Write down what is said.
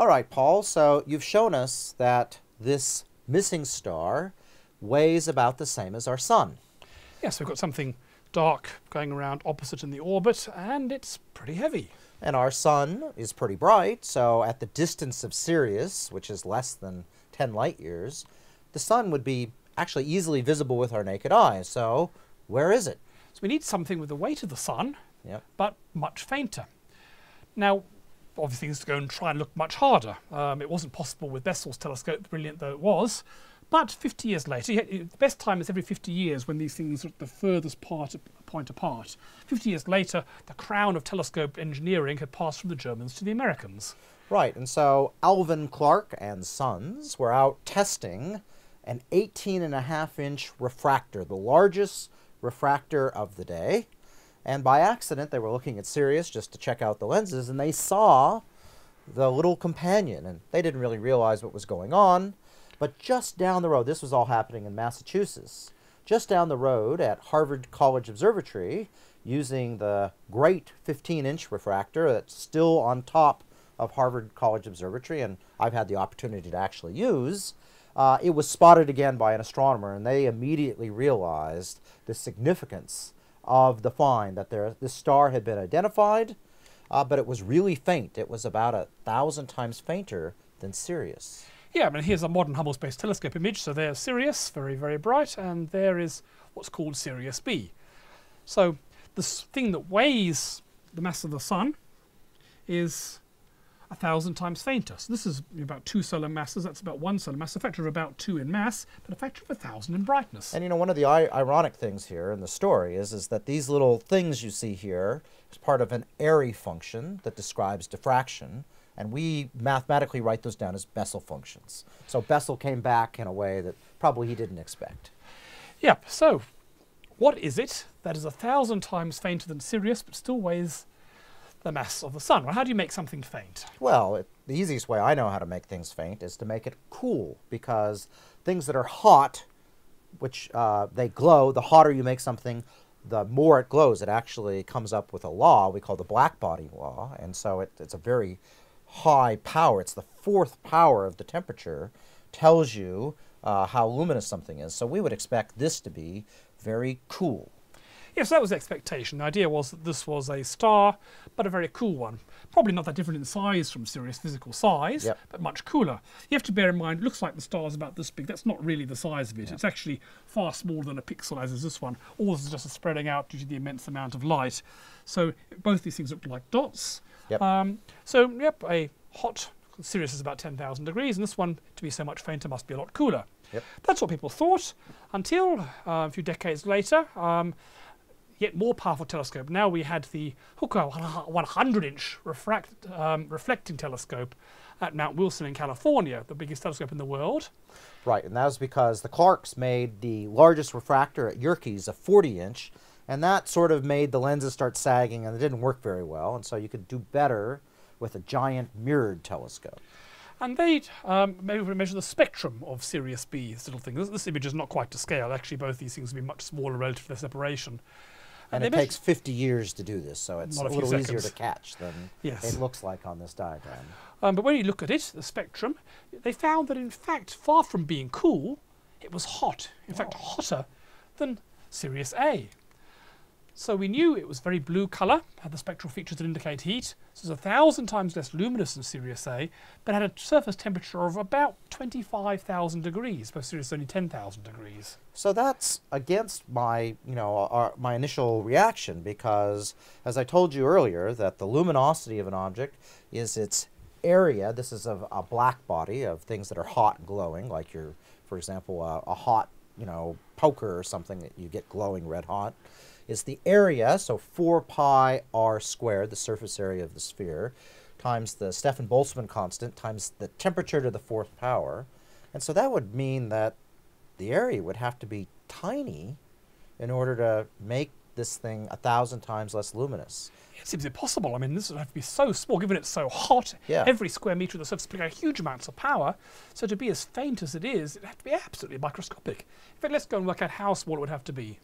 All right, Paul, so you've shown us that this missing star weighs about the same as our sun. Yes, we've got something dark going around opposite in the orbit, and it's pretty heavy. And our sun is pretty bright, so at the distance of Sirius, which is less than 10 light years, the sun would be actually easily visible with our naked eye. So where is it? So we need something with the weight of the sun, Yep. but much fainter. Now, obviously, things to go and try and look much harder. Um, it wasn't possible with Bessel's telescope, brilliant though it was. But 50 years later, the best time is every 50 years when these things are at the furthest part, point apart. 50 years later, the crown of telescope engineering had passed from the Germans to the Americans. Right, and so Alvin Clark and Sons were out testing an 18 and a half inch refractor, the largest refractor of the day. And by accident, they were looking at Sirius just to check out the lenses, and they saw the little companion, and they didn't really realize what was going on. But just down the road, this was all happening in Massachusetts, just down the road at Harvard College Observatory, using the great 15 inch refractor that's still on top of Harvard College Observatory, and I've had the opportunity to actually use. Uh, it was spotted again by an astronomer, and they immediately realized the significance of the find that there, this star had been identified, uh, but it was really faint. It was about a thousand times fainter than Sirius. Yeah, I mean, here's a modern Hubble Space Telescope image. So there's Sirius, very, very bright, and there is what's called Sirius B. So this thing that weighs the mass of the Sun is a thousand times fainter. So this is about two solar masses. That's about one solar mass, a factor of about two in mass, but a factor of a thousand in brightness. And you know, one of the I- ironic things here in the story is, is that these little things you see here is part of an Airy function that describes diffraction, and we mathematically write those down as Bessel functions. So Bessel came back in a way that probably he didn't expect. Yep, so what is it that is a thousand times fainter than Sirius but still weighs the mass of the Sun? Well, how do you make something faint? Well, it, the easiest way I know how to make things faint is to make it cool, because things that are hot, which uh, they glow, the hotter you make something, the more it glows. It actually comes up with a law we call the black body law, and so it, it's a very high power. It's the fourth power of the temperature, tells you uh, how luminous something is. So we would expect this to be very cool. Yes, that was the expectation. The idea was that this was a star, but a very cool one. Probably not that different in size from Sirius physical size, Yep. but much cooler. You have to bear in mind, it looks like the star's about this big. That's not really the size of it. It's actually far smaller than a pixel, as is this one. All this is just spreading out due to the immense amount of light. So both these things look like dots. Yep. Um, so, yep, a hot Sirius is about 10,000 degrees, and this one, to be so much fainter, must be a lot cooler. Yep. That's what people thought until uh, a few decades later. Um, yet more powerful telescope. Now we had the Hooker 100 inch refract, um, reflecting telescope at Mount Wilson in California, the biggest telescope in the world. Right, and that was because the Clarks made the largest refractor at Yerkes, a 40 inch, and that sort of made the lenses start sagging and it didn't work very well, and so you could do better with a giant mirrored telescope. And they um, measure the spectrum of Sirius B, this little thing. This, this image is not quite to scale. Actually, both these things would be much smaller relative to their separation. And, it takes 50 years to do this, so it's a a little easier to catch than Yes. it looks like on this diagram. Um, but when you look at it, the spectrum, they found that in fact, far from being cool, it was hot. In fact, hotter than Sirius A. So we knew it was very blue colour, had the spectral features that indicate heat. So it was a thousand times less luminous than Sirius A, but had a surface temperature of about 25,000 degrees, but Sirius only 10,000 degrees. So that's against my, you know, our, my initial reaction because, as I told you earlier, that the luminosity of an object is its area. This is a black body of things that are hot and glowing, like your, for example, a, a hot, you know, poker or something that you get glowing red hot. Is the area, so 4 pi r squared, the surface area of the sphere, times the Stefan Boltzmann constant times the temperature to the fourth power. And so that would mean that the area would have to be tiny in order to make this thing a thousand times less luminous. It seems impossible. I mean, this would have to be so small, given it's so hot. Yeah. Every square metre of the surface would huge amounts of power. So to be as faint as it is, it'd have to be absolutely microscopic. In fact, let's go and work out how small it would have to be.